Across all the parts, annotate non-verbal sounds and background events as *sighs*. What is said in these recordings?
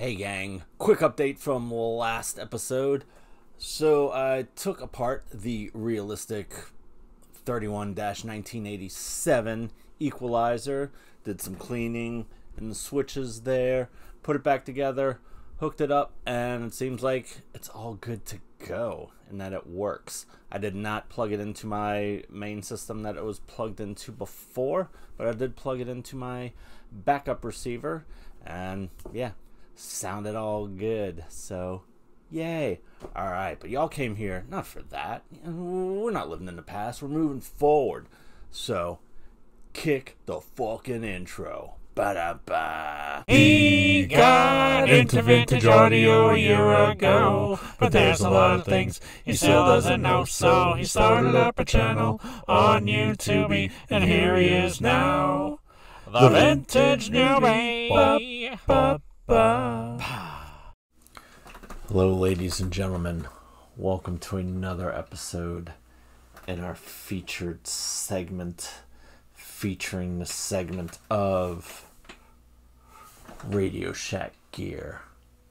Hey gang, quick update from last episode. So I took apart the realistic 31 1987 equalizer, did some cleaning in the switches there, put it back together, hooked it up, and it seems like it's all good to go and that it works. I did not plug it into my main system that it was plugged into before, but I did plug it into my backup receiver, and yeah, sounded all good. So, yay. All right, but y'all came here not for that. We're not living in the past, we're moving forward. So, kick the fucking intro. Ba-da-ba. He got into vintage audio a year ago, but there's a lot of things he still doesn't know. So he started up a channel on YouTube, and here he is now, the vintage newbie. Hello, ladies and gentlemen. Welcome to another episode in our featured segment featuring the segment of Radio Shack gear,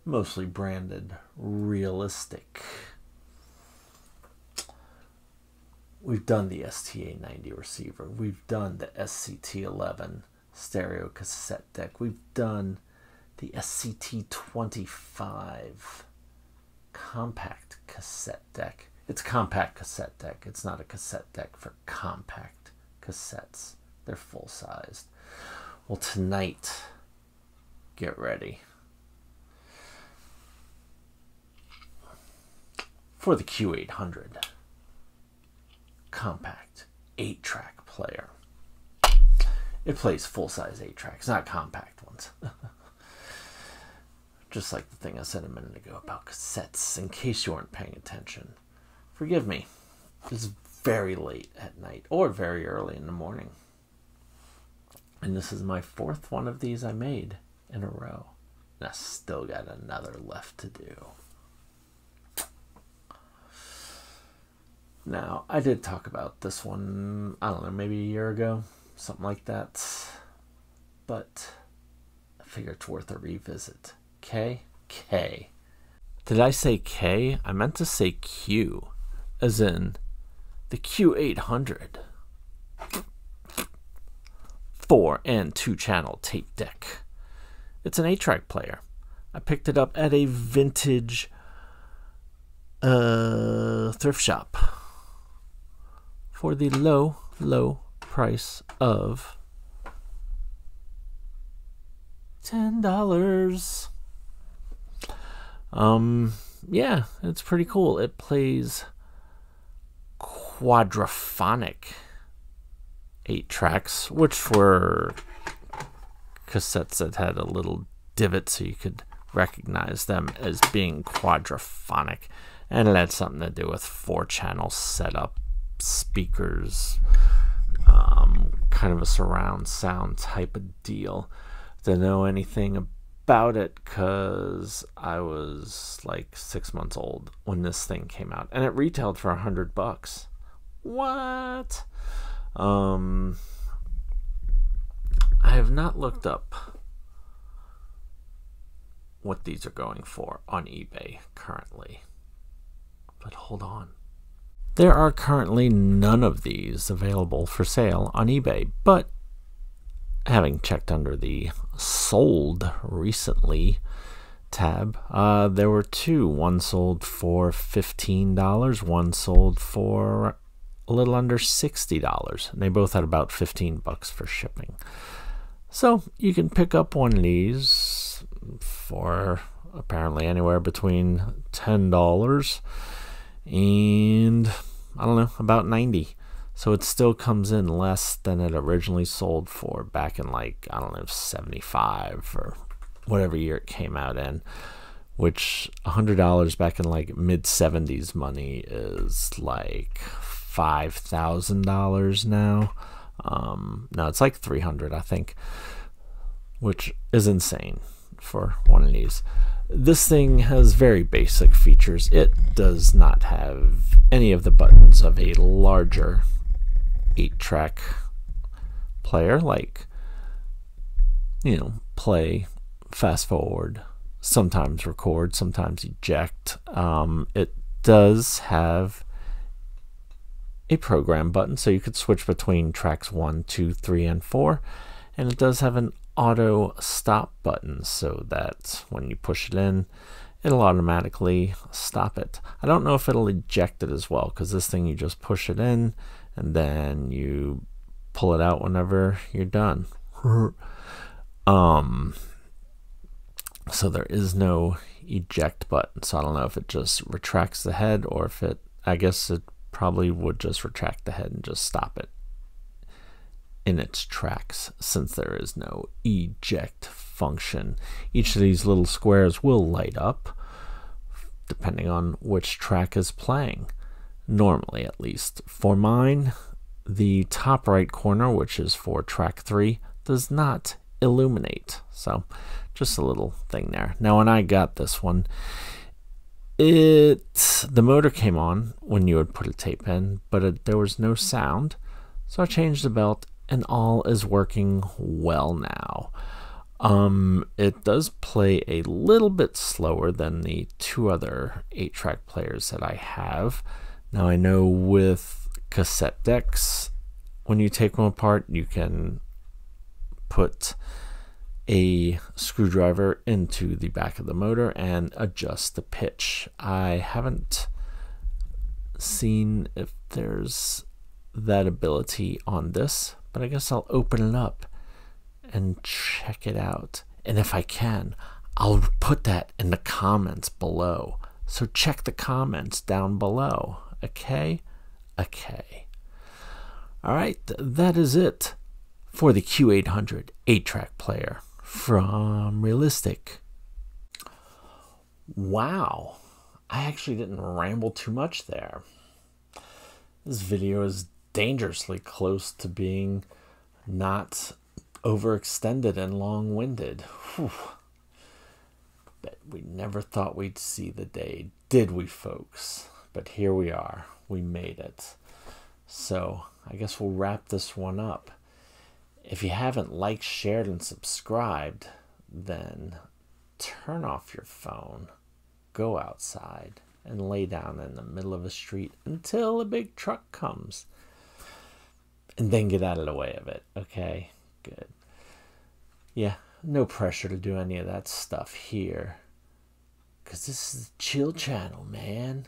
mostly branded realistic. We've done the STA 90 receiver, we've done the SCT 11 stereo cassette deck, we've done the SCT 25 compact cassette deck. It's compact cassette deck. It's not a cassette deck for compact cassettes. They're full sized. Well, tonight, get ready for the Q800 compact 8 track player. It plays full size 8 tracks, not compact ones. *laughs* Just like the thing I said a minute ago about cassettes, in case you weren't paying attention. Forgive me, it's very late at night or very early in the morning. And this is my fourth one of these I made in a row. And I still got another left to do. Now, I did talk about this one, I don't know, maybe a year ago, something like that. But I figure it's worth a revisit. K? K. Did I say K? I meant to say Q, as in the Q800. Four and two channel tape deck. It's an 8 track player. I picked it up at a vintage uh, thrift shop for the low, low price of $10. Um, yeah, it's pretty cool. It plays quadraphonic eight tracks, which were cassettes that had a little divot so you could recognize them as being quadraphonic. And it had something to do with four channel setup, speakers, um, kind of a surround sound type of deal. To know anything about it because I was like six months old when this thing came out, and it retailed for a hundred bucks. What? Um, I have not looked up what these are going for on eBay currently. But hold on. There are currently none of these available for sale on eBay, but having checked under the sold recently tab, uh, there were two. One sold for $15, one sold for a little under $60. And they both had about 15 bucks for shipping. So you can pick up one of these for apparently anywhere between $10 and I don't know, about 90. So it still comes in less than it originally sold for back in like, I don't know, 75 or whatever year it came out in, which $100 back in like mid 70s money is like five thousand dollars now. Um, no, it's like three hundred, I think, which is insane for one of these. This thing has very basic features. It does not have any of the buttons of a larger eight-track player, like you know, play, fast forward, sometimes record, sometimes eject. Um, it does have a program button, so you could switch between tracks one, two, three, and 4. And it does have an auto stop button so that when you push it in, it'll automatically stop it. I don't know if it'll eject it as well because this thing you just push it in and then you pull it out whenever you're done. *laughs* um so there is no eject button. So I don't know if it just retracts the head or if it I guess it probably would just retract the head and just stop it in its tracks since there is no eject function. Each of these little squares will light up depending on which track is playing, normally at least. For mine, the top right corner, which is for track 3, does not illuminate. So just a little thing there. Now when I got this one, it the motor came on when you would put a tape in, but it, there was no sound. So I changed the belt and all is working well now. Um, it does play a little bit slower than the two other 8 track players that I have. Now, I know with cassette decks, when you take them apart, you can put a screwdriver into the back of the motor and adjust the pitch. I haven't seen if there's that ability on this, but I guess I'll open it up and check it out. And if I can, I'll put that in the comments below. So check the comments down below. Okay? Okay. All right, that is it for the Q800 8 track player from Realistic. Wow, I actually didn't ramble too much there. This video is dangerously close to being not overextended and long winded. Bet we never thought we'd see the day, did we, folks? But here we are. We made it. So I guess we'll wrap this one up. If you haven't liked, shared, and subscribed, then turn off your phone, go outside, and lay down in the middle of a street until a big truck comes and then get out of the way of it. Okay, good. Yeah, no pressure to do any of that stuff here. Because this is the chill channel, man.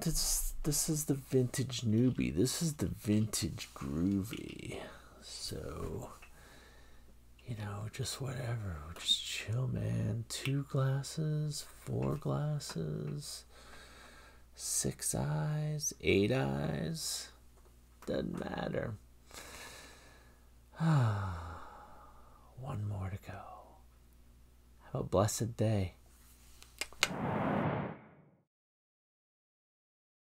This, this is the vintage newbie. This is the vintage groovy. So, you know, just whatever. Just chill, man. Two glasses, four glasses, six eyes, eight eyes. Doesn't matter. Ah, *sighs* one more to go. Have a blessed day.